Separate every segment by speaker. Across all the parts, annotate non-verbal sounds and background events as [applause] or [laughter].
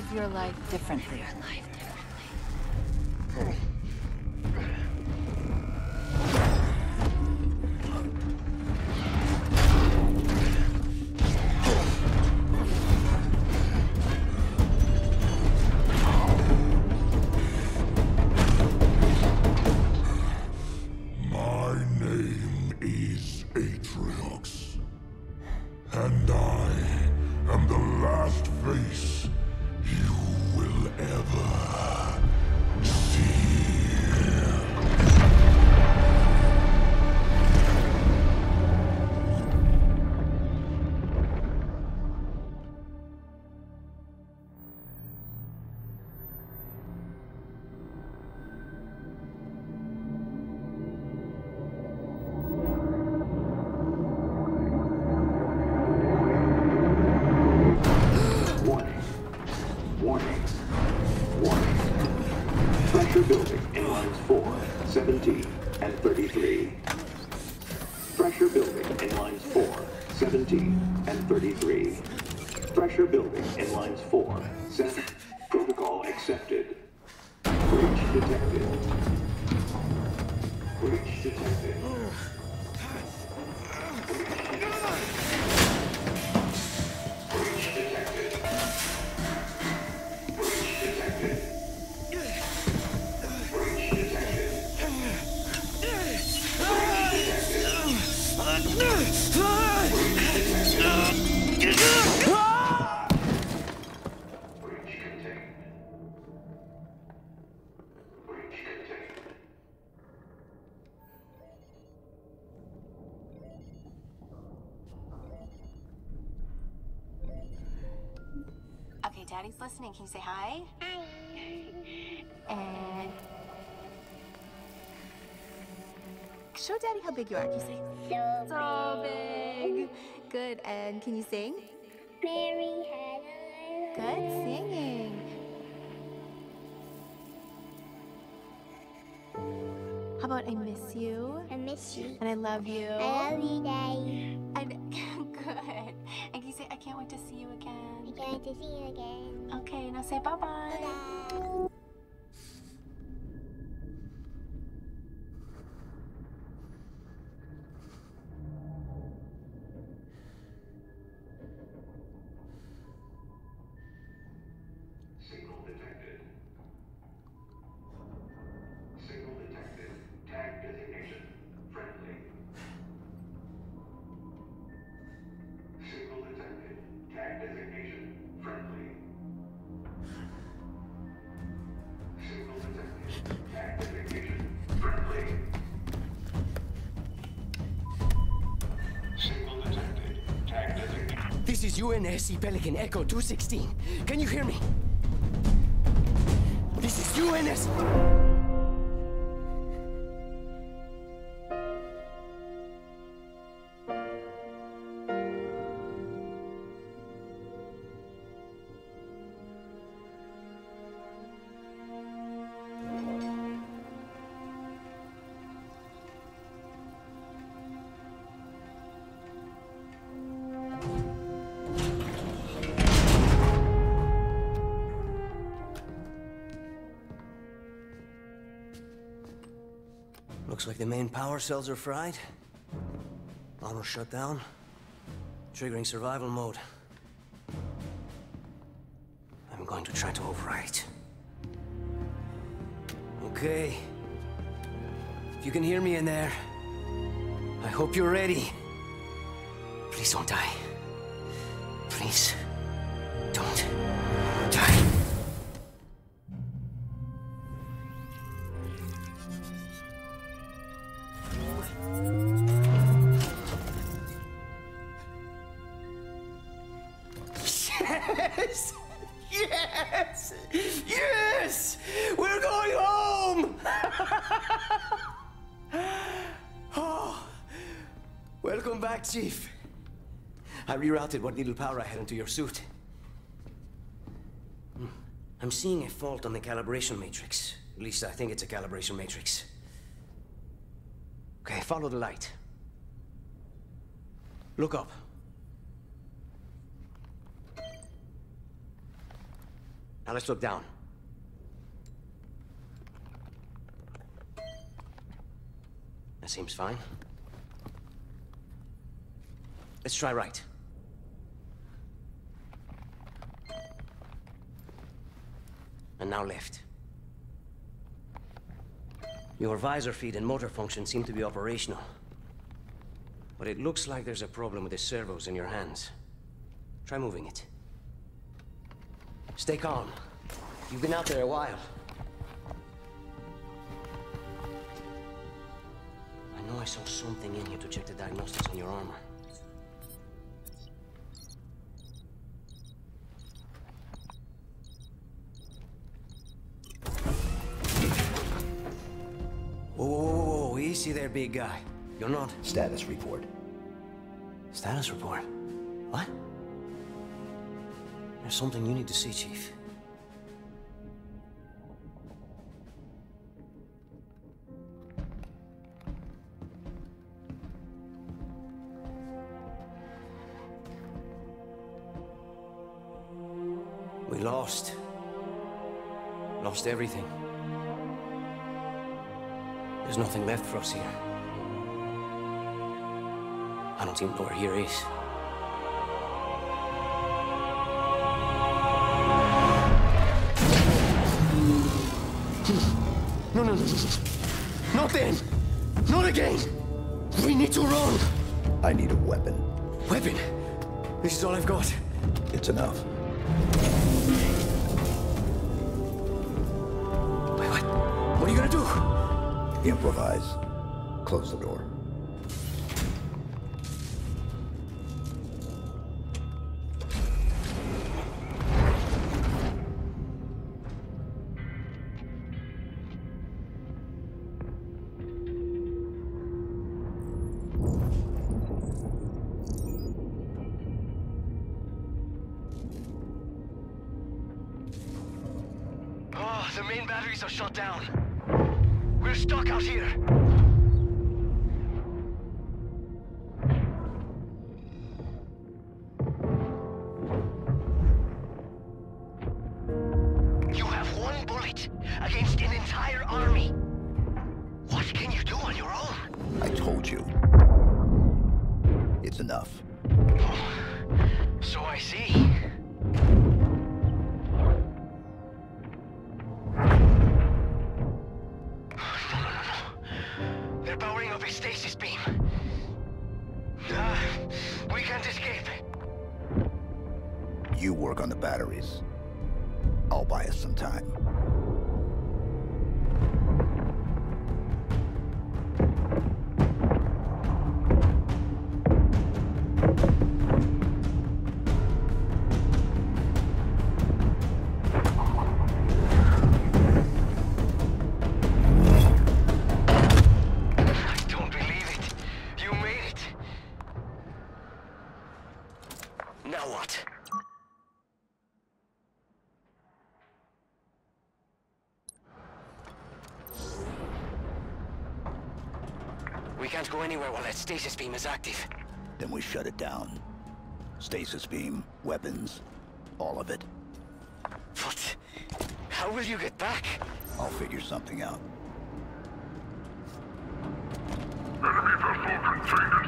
Speaker 1: live your life differently. Your life differently. Accepted.
Speaker 2: Listening. Can you say hi? And show Daddy how big you are. Can you say
Speaker 3: So,
Speaker 2: so big? Good. And can you sing?
Speaker 3: Mary had a
Speaker 2: Good singing. How about I miss you
Speaker 3: I miss you.
Speaker 2: and I love you?
Speaker 3: I love you, Daddy.
Speaker 2: And [laughs] good. And can you say I can't wait to see you again?
Speaker 3: Can't to see you again.
Speaker 2: Okay, now say bye bye
Speaker 3: bye.
Speaker 4: UNSC Pelican Echo 216. Can you hear me? This is UNS. Power cells are fried. Armor shut down. Triggering survival mode. I'm going to try to override. Okay. If you can hear me in there, I hope you're ready. Please don't die. What little power I had into your suit. Hmm. I'm seeing a fault on the calibration matrix. At least I think it's a calibration matrix. Okay, follow the light. Look up. Now let's look down. That seems fine. Let's try right. And now left. Your visor feed and motor function seem to be operational. But it looks like there's a problem with the servos in your hands. Try moving it. Stay calm. You've been out there a while. I know I saw something in here to check the diagnostics on your armor. Easy there, big guy. You're not.
Speaker 1: Status report.
Speaker 4: Status report? What? There's something you need to see, Chief. We lost. Lost everything. There's nothing left for us here. I don't even know where here is. No, no, no, no. Not then! Not again! We need to run!
Speaker 1: I need a weapon.
Speaker 4: Weapon! This is all I've got.
Speaker 1: It's enough.
Speaker 4: Wait, what? What are you gonna do?
Speaker 1: Improvise. Close the door. Time.
Speaker 4: Anywhere while that stasis beam is active.
Speaker 1: Then we shut it down. Stasis beam, weapons, all of it.
Speaker 4: But how will you get back?
Speaker 1: I'll figure something out.
Speaker 5: Enemy vessel contained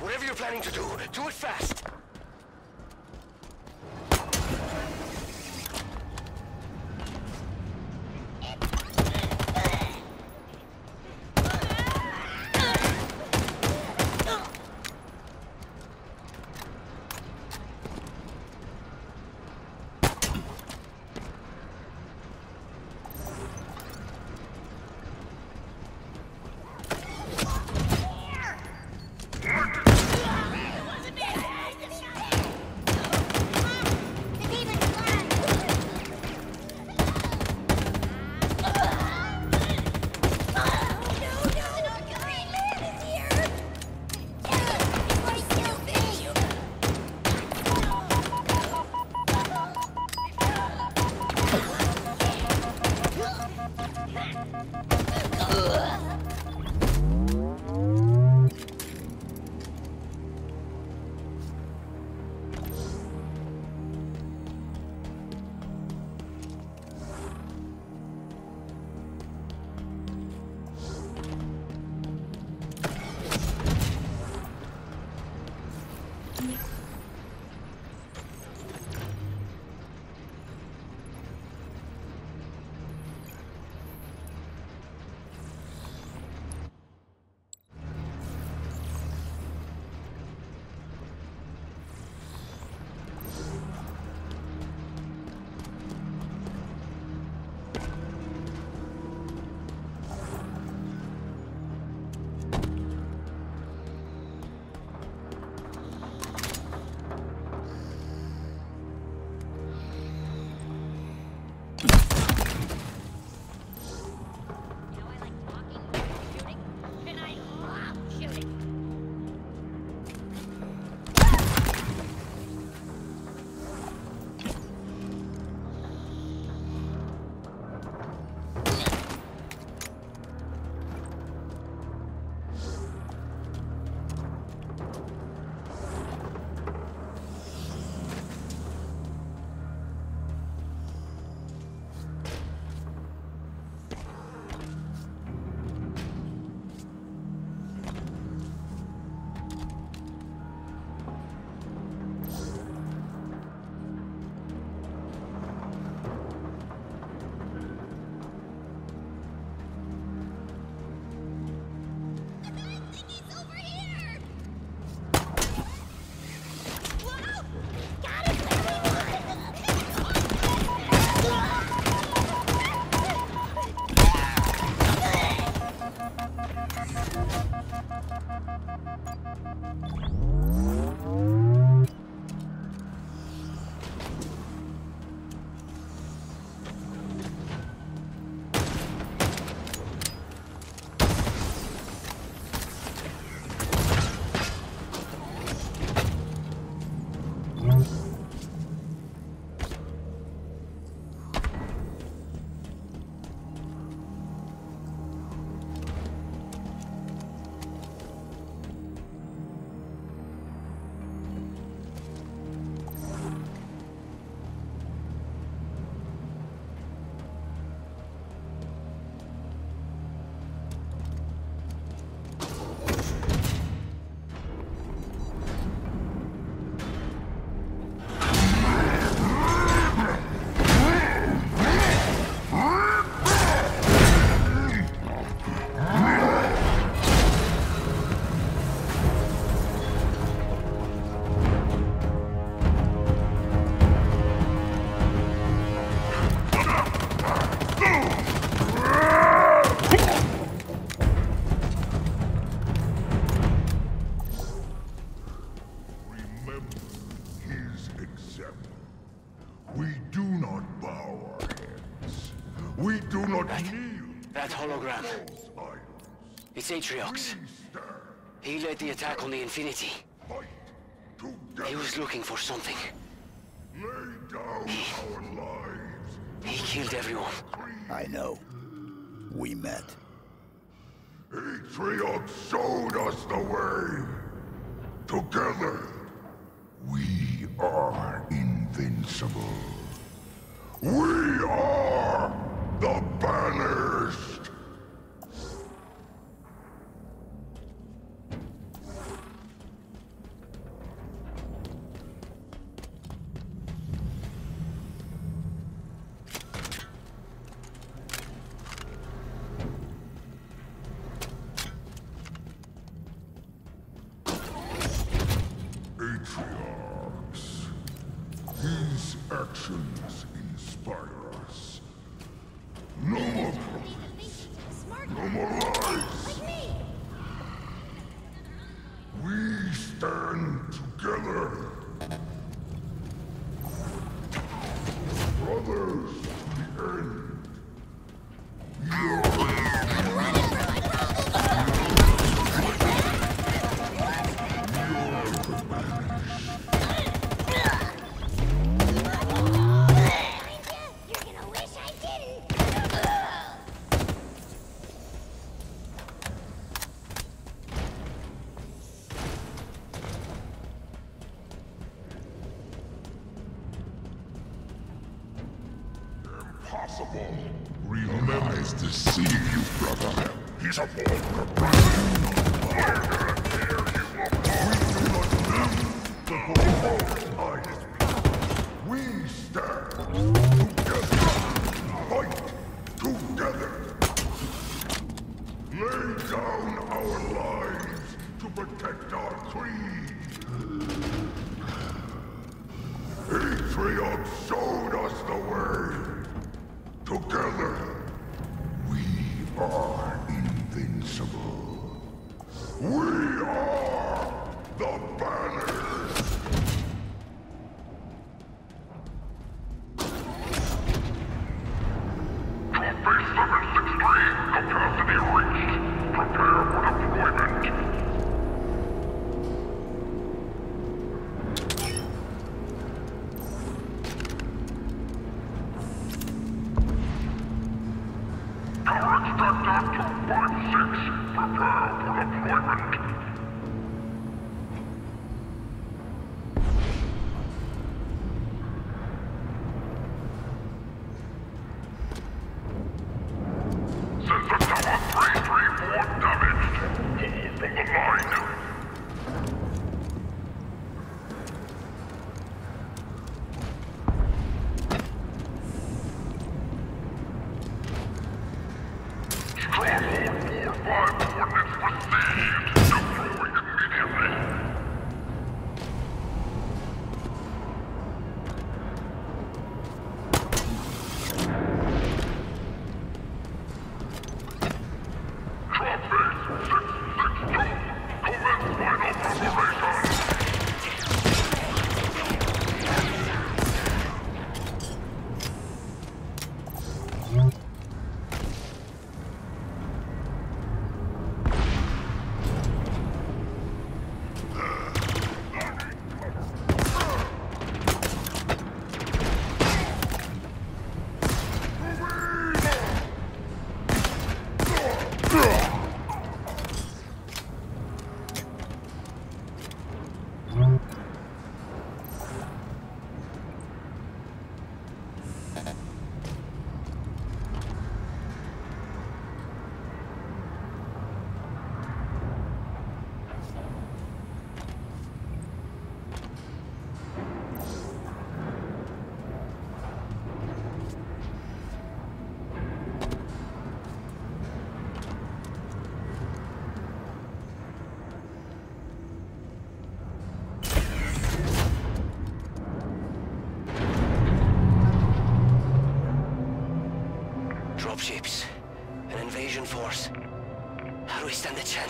Speaker 4: whatever you're planning to do, do it fast. It's Atriox. He led the attack on the Infinity. He was looking for something.
Speaker 6: Lay down our lives.
Speaker 4: He killed everyone.
Speaker 7: I know. We met.
Speaker 6: Atriox showed us the way. Together, we are invincible. We are the banished.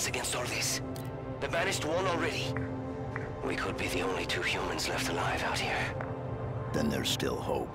Speaker 4: defense against all this. The Banished won already. We could be the only two humans left alive out here.
Speaker 7: Then there's still hope.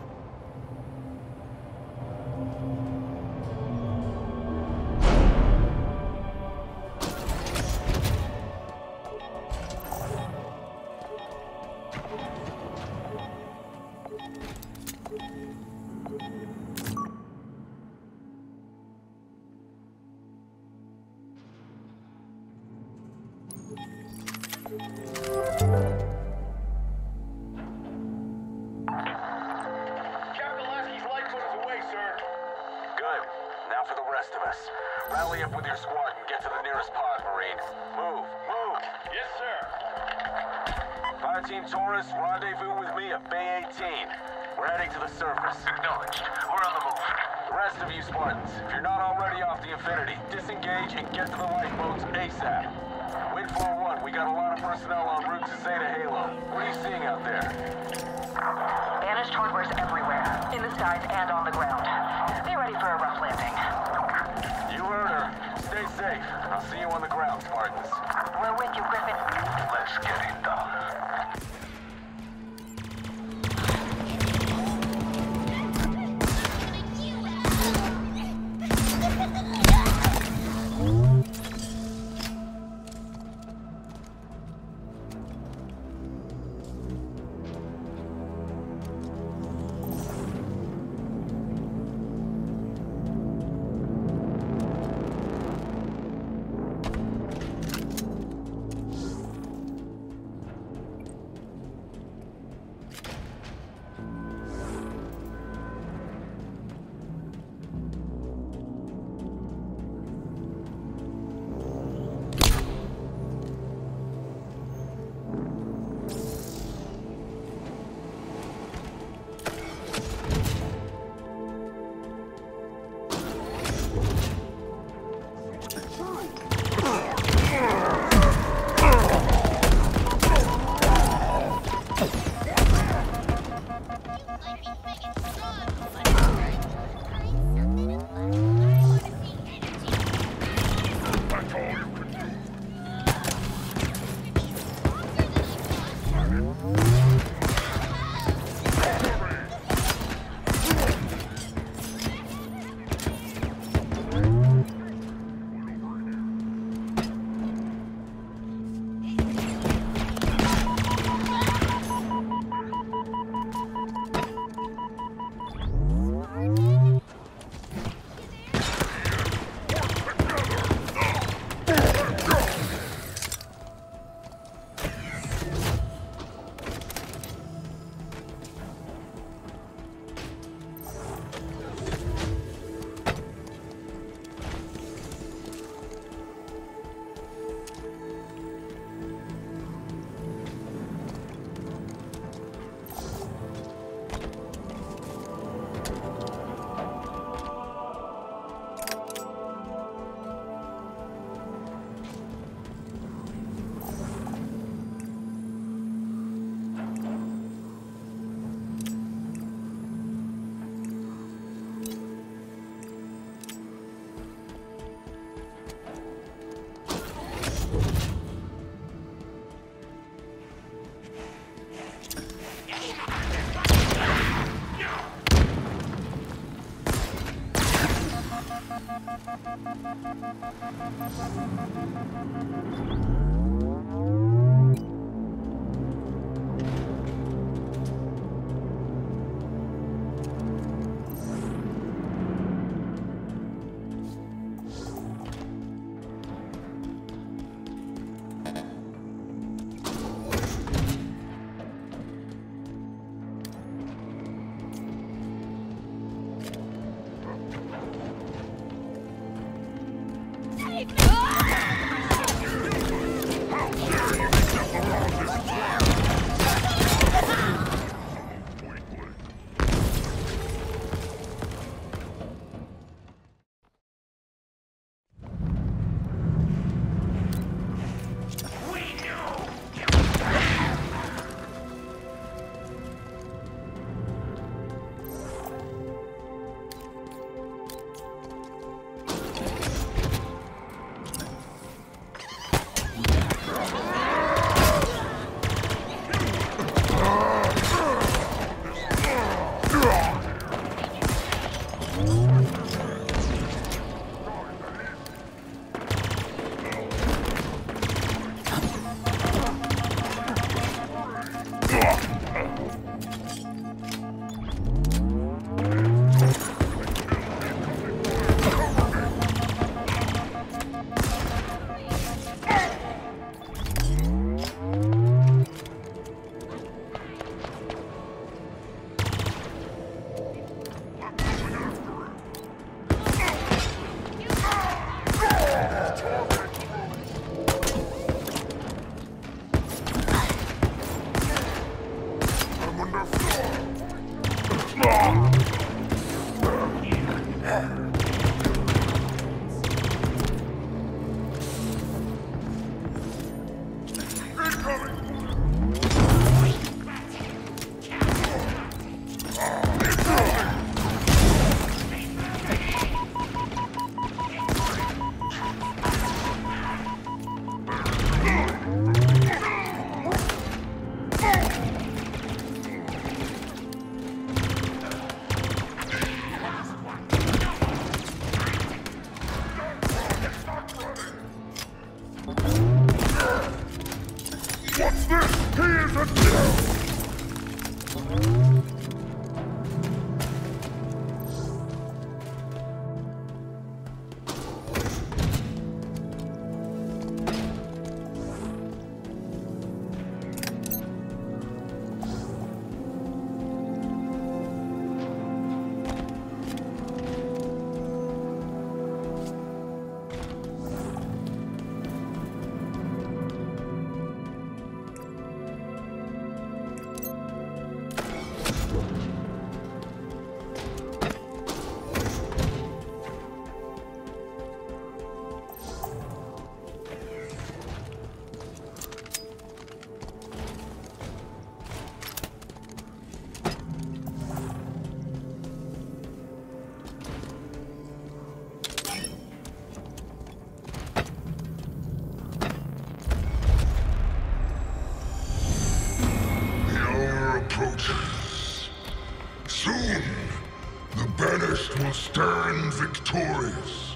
Speaker 6: Victorious.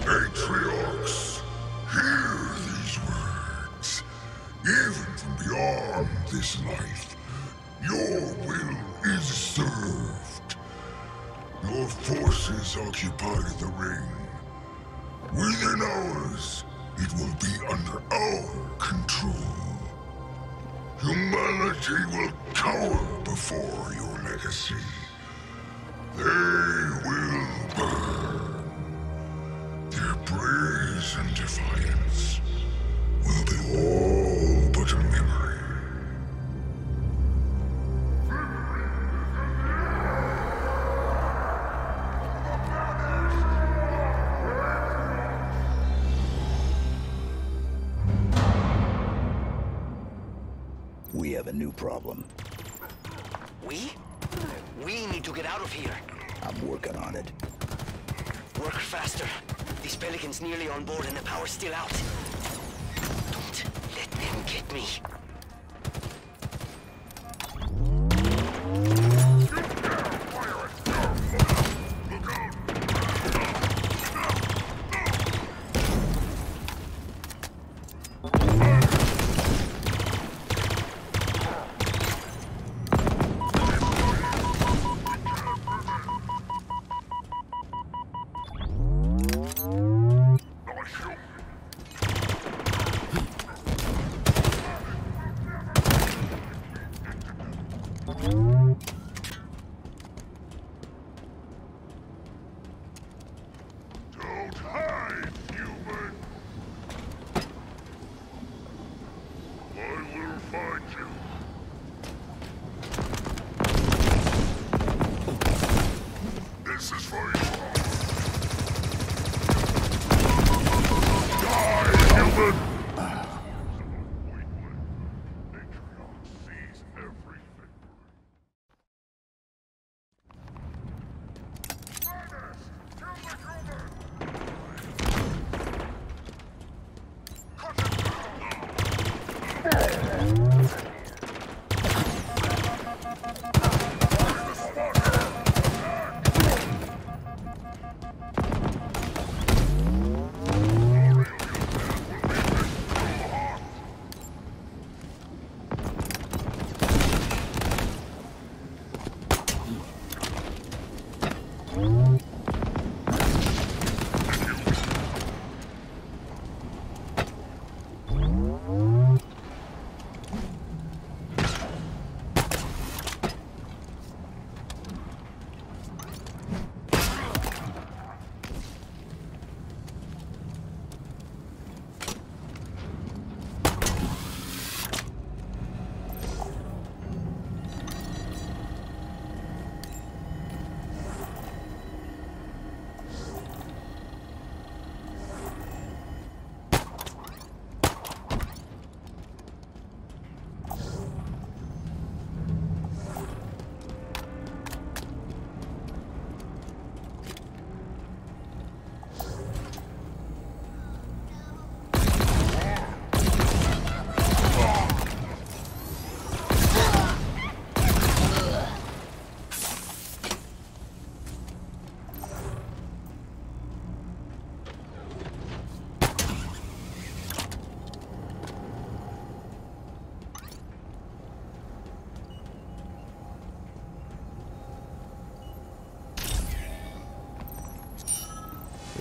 Speaker 6: Patriarchs, hear these words. Even from beyond this life, your will is served. Your forces occupy the ring. Within hours, it will be under our control. Humanity will cower before your legacy.
Speaker 7: New problem.
Speaker 4: We? We need to get out of here.
Speaker 7: I'm working on it.
Speaker 4: Work faster. These pelicans nearly on board and the power's still out. Don't let them get me.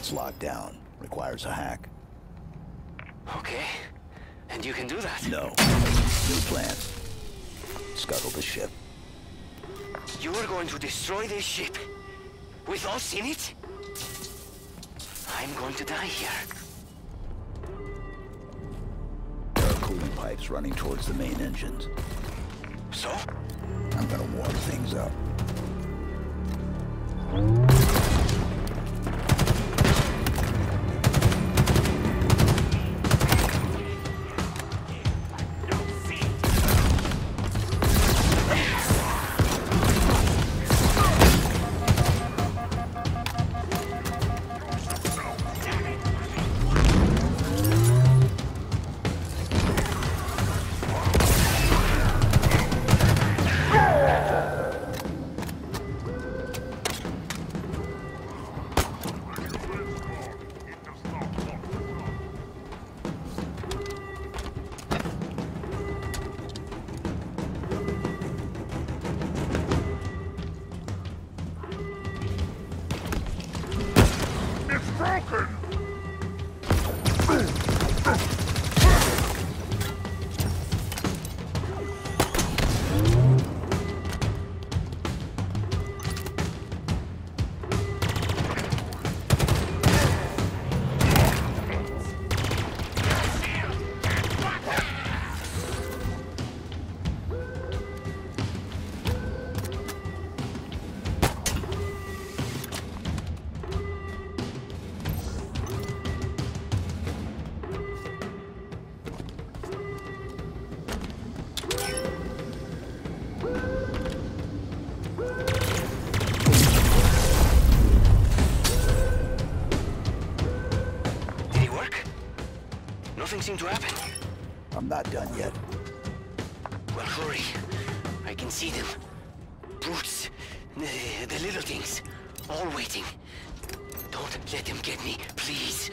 Speaker 1: It's locked down. Requires a hack.
Speaker 4: Okay. And you can do that?
Speaker 1: No. New plan. Scuttle the ship.
Speaker 4: You are going to destroy this ship? With us in it? I'm going to die here.
Speaker 1: There are cooling pipes running towards the main engines.
Speaker 4: So?
Speaker 1: I'm gonna warm things up.
Speaker 4: Seemed to happen.
Speaker 1: I'm not done yet.
Speaker 4: Well, hurry. I can see them. Brutes. The, the little things. All waiting. Don't let them get me, please.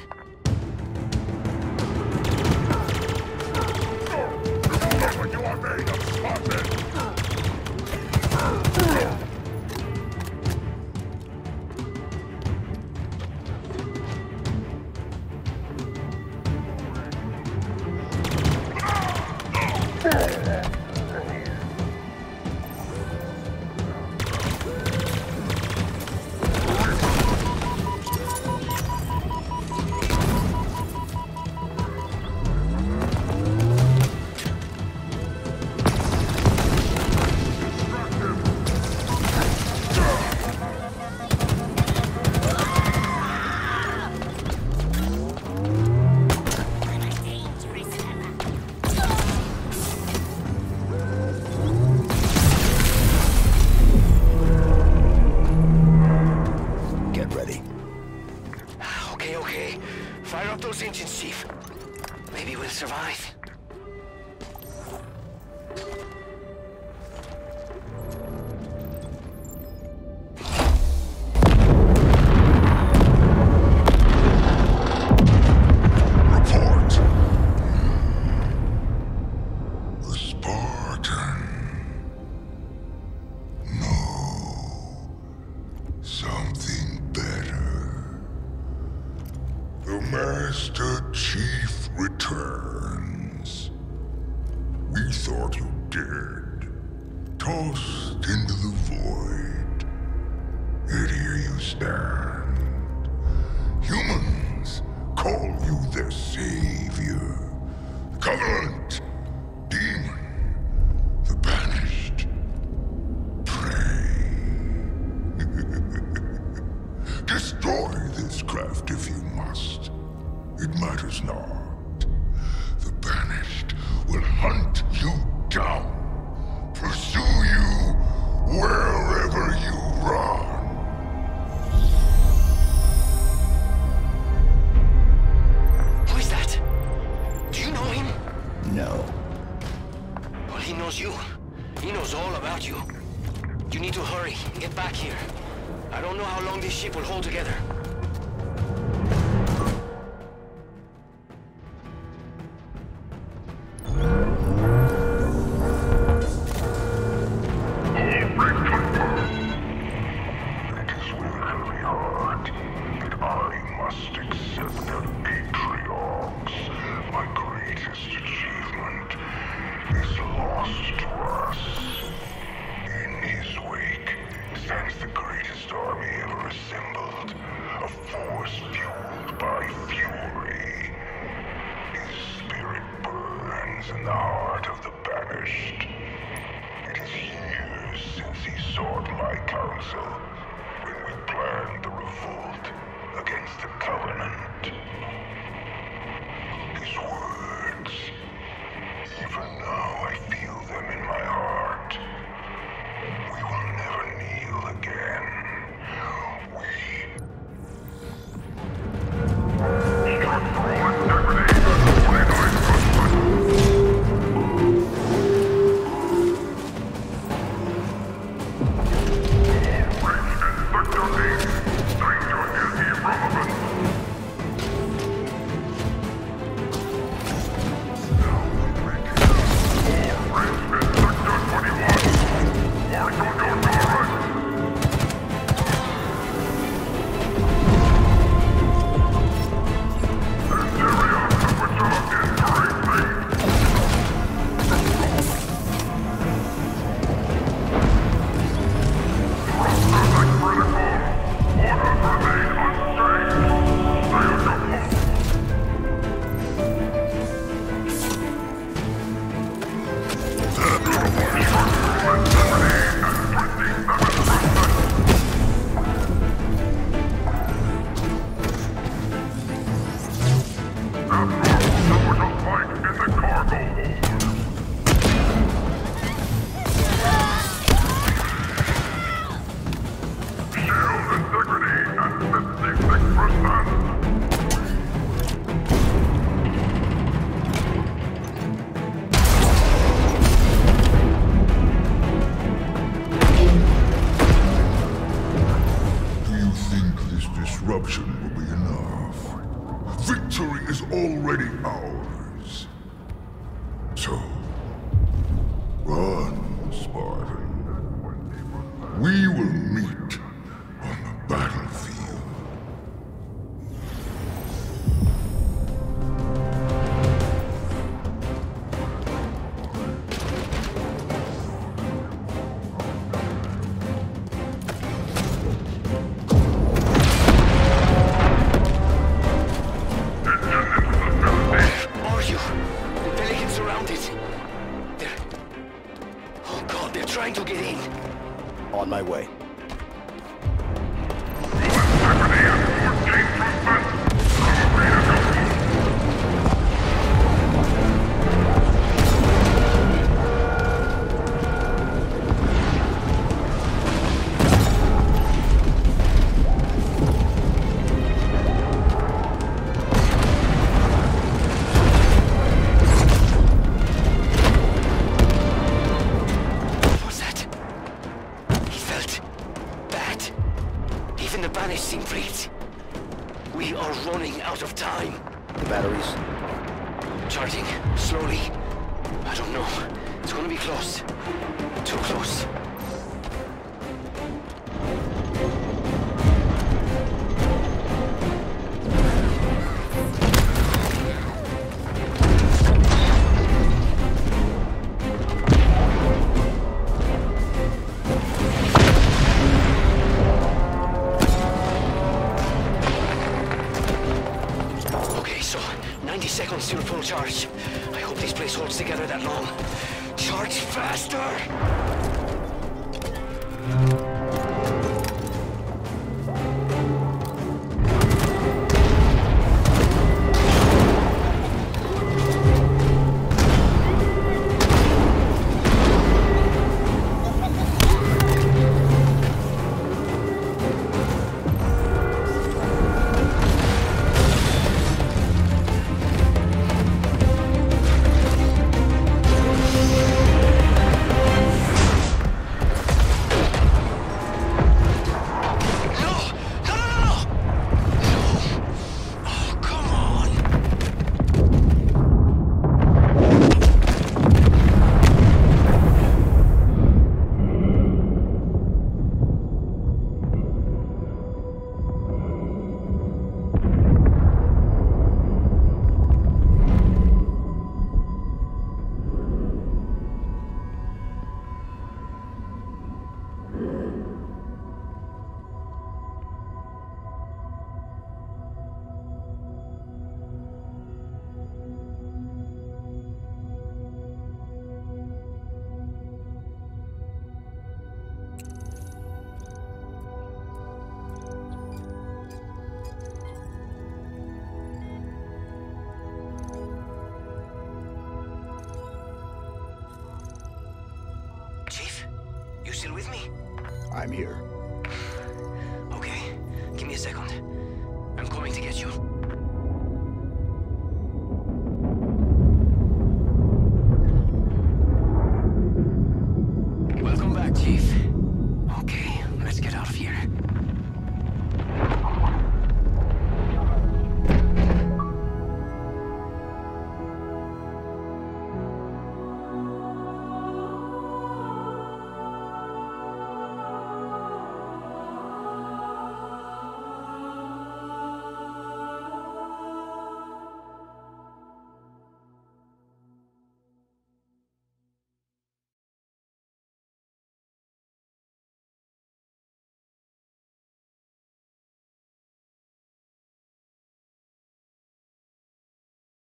Speaker 4: I'm here.